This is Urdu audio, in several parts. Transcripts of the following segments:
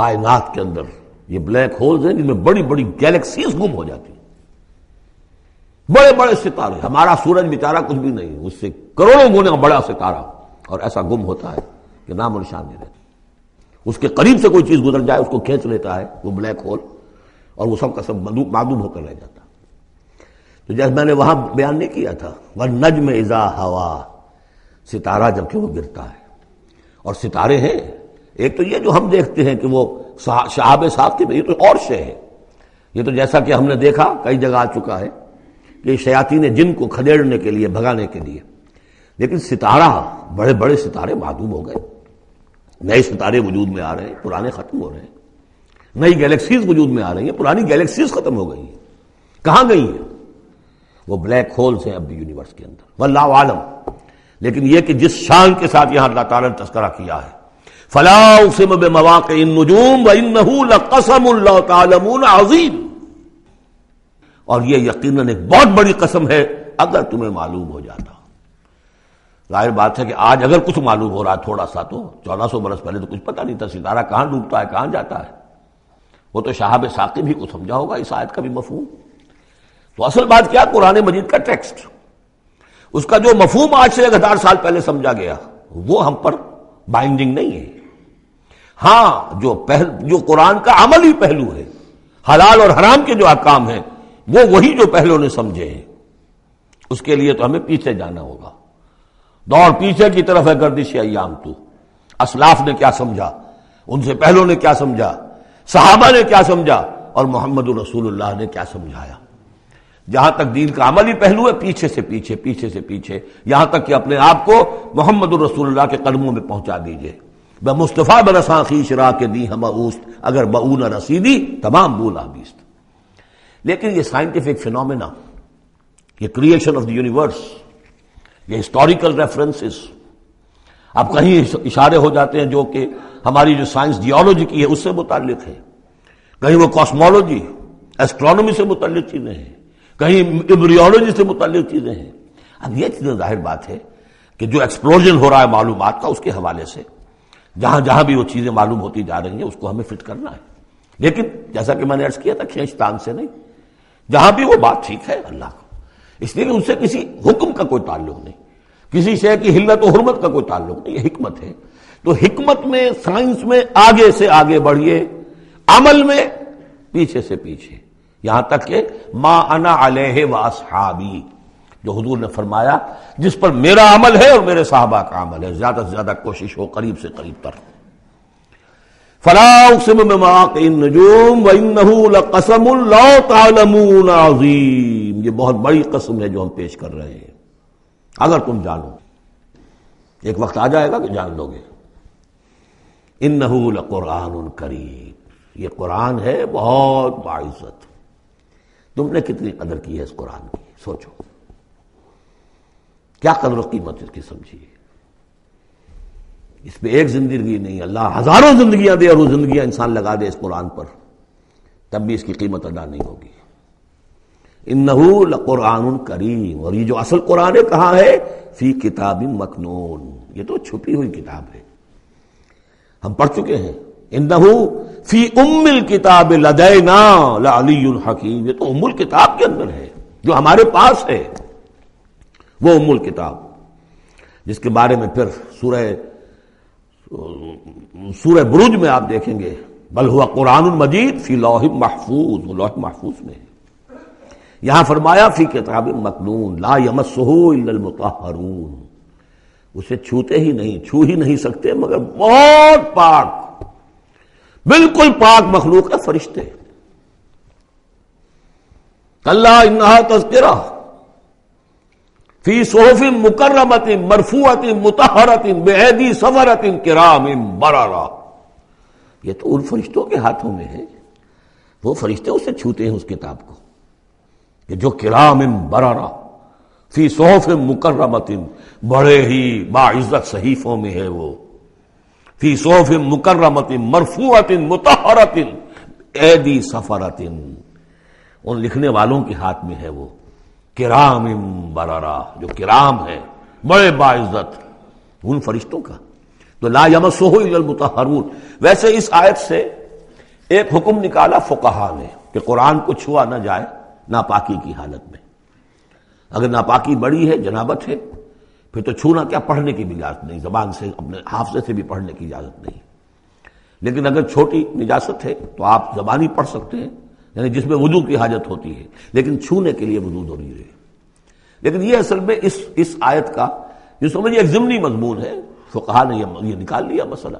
کائنات کے اندر یہ بلیک ہولز ہیں جن میں بڑی بڑی گیلیکسیز گم ہو جاتی ہیں۔ بڑے بڑے ستارے، ہمارا سورج بیچارہ کچھ بھی نہیں، اس سے کروڑوں گنا بڑا ستارہ، اور ایسا گم ہوتا ہے کہ نام اور نشان نہیں رہتا۔ اس کے قریب سے کوئی چیز گزر جائے، اس کو کھینچ لیتا ہے وہ بلیک ہول، اور وہ سب کا سب معدوم ہو کر رہ جاتا۔ تو جیسے میں نے وہاں بیان نہیں کیا تھا وہ نجم ازا ہوا، ستارہ جبکہ وہ گرتا ہے۔ اور ستارے ہیں ایک تو یہ جو ہم دیکھتے ہیں کہ وہ شہاب صاحب کے یہ تو اور شے ہے۔ یہ تو جیسا کہ ہم نے دیکھا، کئی جگہ آ چکا ہے کہ شیاتی نے جن کو کھدیڑنے کے لیے، بھگانے کے لیے۔ لیکن ستارہ، بڑے بڑے ستارے معدوم ہو گئے۔ نئے ستارے وجود میں آ رہے ہیں، پرانے ختم ہو رہے ہیں۔ نئی گیلیکسیز وجود میں آ رہی ہیں، پرانی گیلیکسیز ختم ہو گئی ہیں۔ کہاں گئی ہیں؟ وہ بلیک ہولز ہیں اب بھی یونیورس کے اندر۔ واللہ عالم۔ لیکن یہ کہ جس شان کے ساتھ یہاں اللہ تعالیٰ نے تذکرہ کیا ہے فلاح مواقع النجوم وانه لقسم اللہ تعالمون عظیم۔ اور یہ یقیناً ایک بہت بڑی قسم ہے، اگر تمہیں معلوم ہو جاتا۔ ظاہر بات ہے کہ آج اگر کچھ معلوم ہو رہا ہے تھوڑا سا تو چودہ سو برس پہلے تو کچھ پتہ نہیں تھا، ستارہ کہاں ڈوبتا ہے، کہاں جاتا ہے۔ وہ تو شہاب ساقی بھی کچھ سمجھا ہوگا، اس آیت کا بھی مفہوم۔ تو اصل بات کیا، قرآن مجید کا ٹیکسٹ۔ اس کا جو مفہوم آج سے ایک ہزار سال پہلے سمجھا گیا، وہ ہم پر بائنڈنگ نہیں ہے۔ ہاں جو پہل، جو قرآن کا عملی پہلو ہے، حلال اور حرام کے جو احکام ہیں، وہ وہی جو پہلو نے سمجھے ہیں۔ اس کے لیے تو ہمیں پیچھے جانا ہوگا۔ دوڑ پیچھے کی طرف ہے گردش ایام تو۔ اسلاف نے کیا سمجھا؟ ان سے پہلو نے کیا سمجھا؟ صحابہ نے کیا سمجھا؟ اور محمد الرسول اللہ نے کیا سمجھایا؟ جہاں تک دین کا عملی پہلو ہے، پیچھے سے پیچھے پیچھے سے پیچھے، یہاں تک کہ اپنے آپ کو محمد الرسول اللہ کے قدموں میں پہنچا دیجیے۔ بے مصطفیٰ برساخی شرا کے دی ہم اوست، اگر بون رسیدی، تمام بولا بیست۔ لیکن یہ سائنٹیفک فینومینا یہ کریشن آف دی یونیورس یہ ہسٹوریکل ریفرنسز اب کہیں اشارے ہو جاتے ہیں جو کہ ہماری جو سائنس جیولوجی کی ہے، اس سے متعلق ہے۔ کہیں وہ کاسمولوجی ایسٹرانومی سے متعلق چیزیں ہیں۔ کہیں ایبریولوجی سے متعلق چیزیں ہیں۔ اب یہ چیزیں ظاہر بات ہے کہ جو ایکسپلوژن ہو رہا ہے معلومات کا، اس کے حوالے سے جہاں جہاں بھی وہ چیزیں معلوم ہوتی جا رہی ہیں، اس کو ہمیں فٹ کرنا ہے۔ لیکن جیسا کہ میں نے عرض کیا تھا کھینچ تان سے نہیں۔ جہاں بھی وہ بات ٹھیک ہے، اللہ کو۔ اس لیے کہ ان سے کسی حکم کا کوئی تعلق نہیں۔ کسی شے کی حلت و حرمت کا کوئی تعلق نہیں۔ یہ حکمت ہے۔ تو حکمت میں، سائنس میں آگے سے آگے بڑھیے، عمل میں پیچھے سے پیچھے۔ یہاں تک کہ ما انا علیہ و اصحابی۔ جو حضور نے فرمایا، جس پر میرا عمل ہے اور میرے صحابہ کا عمل ہے۔ زیادہ سے زیادہ کوشش ہو قریب سے قریب تر عظیم یہ بہت بڑی قسم ہے جو ہم پیش کر رہے ہیں۔ اگر تم جانو، ایک وقت آ جائے گا کہ جان لو گے۔ ان قرآن کریم یہ قرآن ہے، بہت باعزت تم نے کتنی قدر کی ہے اس قرآن کی؟ سوچو۔ کیا قدر و قیمت اس کی سمجھیے؟ اس پہ ایک زندگی نہیں، اللہ ہزاروں زندگیاں دے اور وہ زندگیاں انسان لگا دے اس قرآن پر، تب بھی اس کی قیمت ادا نہیں ہوگی۔ ان قرآن کریم، اور یہ جو اصل قرآن ہے کہاں ہے؟ فی کتاب مکنون۔ یہ تو چھپی ہوئی کتاب ہے۔ ہم پڑھ چکے ہیں۔ فی ام الکتاب لدینا لعلی الحکیم۔ یہ تو ام الکتاب کے اندر ہے، جو ہمارے پاس ہے۔ وہ ام الکتاب جس کے بارے میں پھر سورہ سورہ بروج میں آپ دیکھیں گے، بل ہوا قرآن المجید فی لوح محفوظ، وہ لوح محفوظ میں یہاں فرمایا، فی کتاب مکنون، لا الا المطہرون۔ اسے چھوتے ہی نہیں، چھو ہی نہیں سکتے، مگر بہت پاک، بالکل پاک مخلوق ہے، فرشتے۔ اللہ انہا تذکرہ۔ فی صحف مکرمت مرفوعت متحرت بےحدی سفرت کرام برارا یہ تو ان فرشتوں کے ہاتھوں میں ہے۔ وہ فرشتے اسے چھوتے ہیں اس کتاب کو۔ کہ جو کرام برارا فی صحف مکرمت بڑے ہی باعزت صحیفوں میں ہے وہ۔ فی صحف مکرمت مرفوعت متحرت ایدی سفرت ان لکھنے والوں کے ہاتھ میں ہے وہ۔ کرام برارا جو کرام ہے، بڑے باعزت، ان فرشتوں کا۔ تو لا یم سو المتحرون ویسے اس آیت سے ایک حکم نکالا فقہا نے، کہ قرآن کو چھوا نہ جائے ناپاکی کی حالت میں۔ اگر ناپاکی بڑی ہے، جنابت ہے، پھر تو چھونا کیا، پڑھنے کی بھی اجازت نہیں۔ زبان سے، اپنے حافظے سے بھی پڑھنے کی اجازت نہیں۔ لیکن اگر چھوٹی نجاست ہے، تو آپ زبانی پڑھ سکتے ہیں۔ یعنی جس میں وضو کی حاجت ہوتی ہے، لیکن چھونے کے لیے وضو ضروری ہے۔ لیکن یہ اصل میں اس اس آیت کا جو سمجھے ایک ضمنی مضمون ہے۔ فقہ نے یہ نکال لیا مسئلہ۔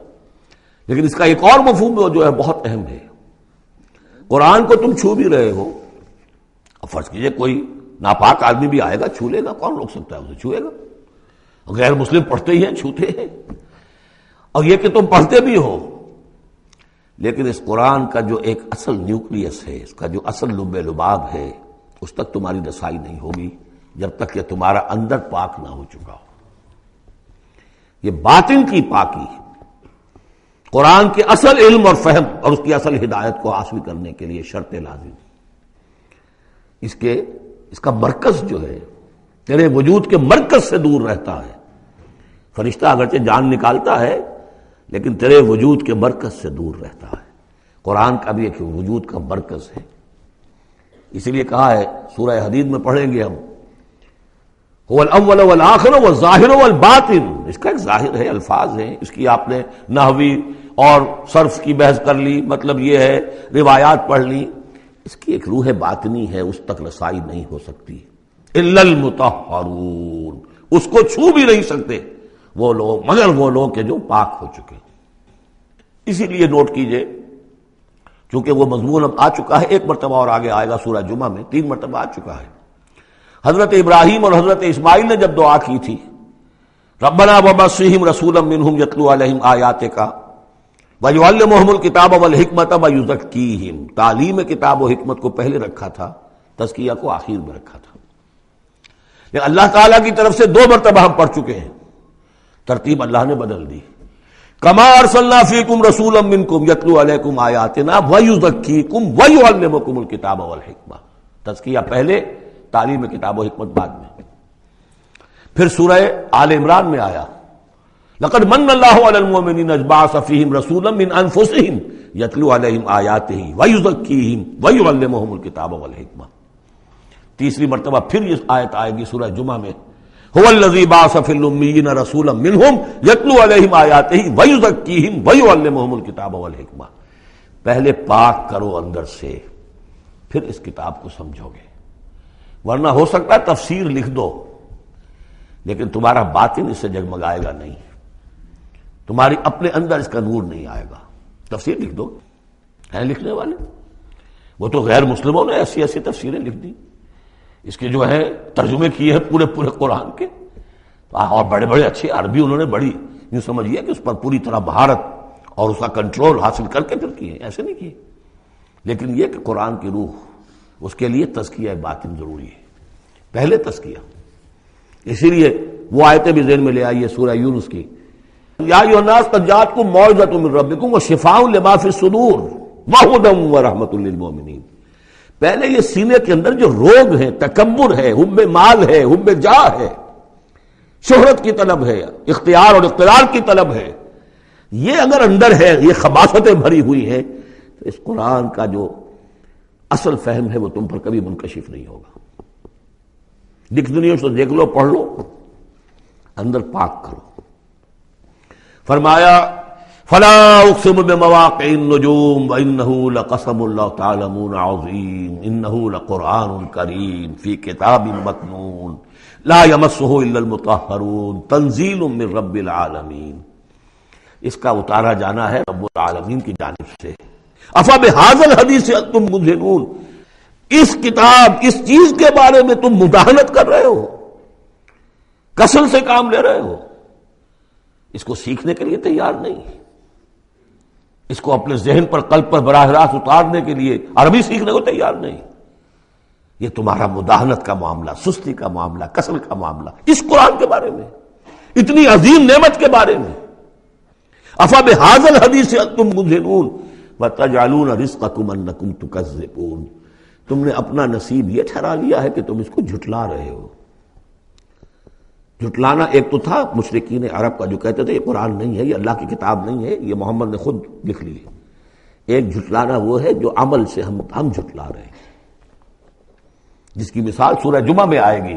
لیکن اس کا ایک اور مفہوم جو ہے بہت اہم ہے۔ قرآن کو تم چھو بھی رہے ہو۔ فرض کیجیے کوئی ناپاک آدمی بھی آئے گا، چھو لے گا۔ کون روک سکتا ہے اسے؟ چھوئے گا۔ غیر مسلم پڑھتے ہی ہیں، چھوتے ہیں۔ اور یہ کہ تم پڑھتے بھی ہو۔ لیکن اس قرآن کا جو ایک اصل نیوکلیس ہے، اس کا جو اصل لب لباب ہے، اس تک تمہاری رسائی نہیں ہوگی جب تک کہ تمہارا اندر پاک نہ ہو چکا ہو۔ یہ باطن کی پاکی قرآن کے اصل علم اور فہم اور اس کی اصل ہدایت کو حاصل کرنے کے لیے شرط لازم اس کے، اس کا مرکز جو ہے، تیرے وجود کے مرکز سے دور رہتا ہے۔ فرشتہ اگرچہ جان نکالتا ہے لیکن تیرے وجود کے مرکز سے دور رہتا ہے۔ قرآن کا بھی ایک وجود کا مرکز ہے۔ اسی لیے کہا ہے، سورہ حدید میں پڑھیں گے ہم۔ والآخر والظاہر والباطن۔ اس کا ایک ظاہر ہے، الفاظ ہیں۔ اس کی آپ نے نحوی اور صرف کی بحث کر لی مطلب یہ ہے، روایات پڑھ لی۔ اس کی ایک روح باطنی ہے، اس تک رسائی نہیں ہو سکتی۔ المتحرون اس کو چھو بھی نہیں سکتے۔ وہ لوگ، مگر وہ لوگ کہ جو پاک ہو چکے اسی لیے نوٹ کیجیے، چونکہ وہ مضمون اب آ چکا ہے، ایک مرتبہ اور آگے آئے گا سورہ جمعہ میں، تین مرتبہ آ چکا ہے۔ حضرت ابراہیم اور حضرت اسماعیل نے جب دعا کی تھی، ربنا وبسم رسول منہم یتلو علیہم آیات کا محمد کتاب و حکمت تعلیم کتاب و حکمت کو پہلے رکھا تھا، تزکیہ کو آخر میں رکھا تھا۔ یعنی اللہ تعالیٰ کی طرف سے دو مرتبہ ہم پڑھ چکے ہیں۔ ترتیب اللہ نے بدل دی۔ کمار صلی فیکم رسول یتلو علیکم آیاتنا ویزکیکم ویعلمکم الکتاب والحکمہ۔ تزکیہ پہلے، تعلیم کتاب و حکمت بعد میں۔ پھر سورہ آل عمران میں آیا۔ لقد من اللہ علی المؤمنین اجباس فیہم رسولا من انفسہم یتلو علیہم آیاتہ ویزکیہم ویعلمہم الکتاب والحکمہ۔ تیسری مرتبہ پھر یہ آیت آئے گی سورہ جمعہ میں۔ هو الذی باعث فی الامیین رسولا منہم یتلو علیہم آیاتہ ویزکیہم ویعلمہم الکتاب والحکمہ پہلے پاک کرو اندر سے، پھر اس کتاب کو سمجھو گے۔ ورنہ ہو سکتا ہے تفسیر لکھ دو، لیکن تمہارا باطن اس سے جگمگائے گا نہیں۔ تمہاری اپنے اندر اس کا نور نہیں آئے گا۔ تفسیر لکھ دو۔ ہیں لکھنے والے؟ وہ تو غیر مسلموں نے ایسی ایسی تفسیریں لکھ دی اس کے جو ہے ترجمے کیے ہیں پورے پورے قرآن کے۔ اور بڑے بڑے اچھے عربی انہوں نے بڑی یوں سمجھیے کہ اس پر پوری طرح بھارت اور اس کا کنٹرول حاصل کر کے پھر کیے ایسے نہیں کیے۔ لیکن یہ کہ قرآن کی روح، اس کے لیے تزکیہ باطن ضروری ہے۔ پہلے تزکیہ۔ اسی لیے وہ آیتیں بھی ذہن میں لے آئیے سورہ یونس کی۔ یا جات کو معذت من ربکم و شفاء لما فی الصدور وہدم و رحمت للمؤمنین۔ پہلے یہ سینے کے اندر جو روگ ہے تکبر ہے حب مال ہے حب جا ہے، شہرت کی طلب ہے، اختیار اور اقتدار کی طلب ہے، یہ اگر اندر ہے، یہ خباستیں بھری ہوئی ہیں، تو اس قرآن کا جو اصل فہم ہے، وہ تم پر کبھی منکشف نہیں ہوگا۔ ڈکشنری سے دیکھ لو، پڑھ لو، اندر پاک کرو۔ فرمایا فلا اقسم بمواقع النجوم وانه لقسم الله تعلمون عظيم، انه لقران كريم في كتاب مكنون، لا يمسه الا المطهرون، تنزيل من رب العالمين۔ اس کا اتارا جانا ہے رب العالمین کی جانب سے۔ افا بهذا الحديث انتم مدهنون اس کتاب، اس چیز کے بارے میں تم مداحنت کر رہے ہو۔ کسل سے کام لے رہے ہو۔ اس کو سیکھنے کے لیے تیار نہیں۔ اس کو اپنے ذہن پر قلب پر براہ راست اتارنے کے لیے عربی سیکھنے کو تیار نہیں۔ یہ تمہارا مداحنت کا معاملہ، سستی کا معاملہ، کسل کا معاملہ، اس قرآن کے بارے میں، اتنی عظیم نعمت کے بارے میں۔ افا حاضل حدیث تم تم نے اپنا نصیب یہ ٹھہرا لیا ہے کہ تم اس کو جھٹلا رہے ہو۔ جھٹلانا ایک تو تھا مشرقین عرب کا جو کہتے تھے، یہ قرآن نہیں ہے، یہ اللہ کی کتاب نہیں ہے، یہ محمد نے خود لکھ لی ہے۔ ایک جھٹلانا وہ ہے جو عمل سے ہم ہم جھٹلا رہے ہیں۔ جس کی مثال سورہ جمعہ میں آئے گی۔